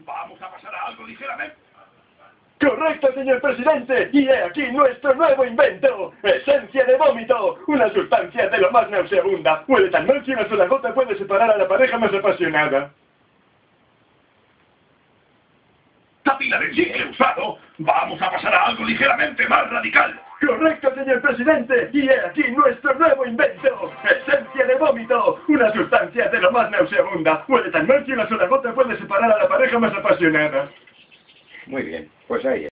vamos a pasar a algo ligeramente... Correcto, señor presidente. Y he aquí nuestro nuevo invento. Esencia de vómito. Una sustancia de lo más nauseabunda. Huele tan mal que una sola gota puede separar a la pareja más apasionada. Tapila de chicle usado, vamos a pasar a algo ligeramente más radical. Correcto, señor presidente. Y he aquí nuestro nuevo invento. Esencia. Una sustancia de lo más nauseabunda. Huele tan mal que una sola gota puede separar a la pareja más apasionada. Muy bien, pues ahí.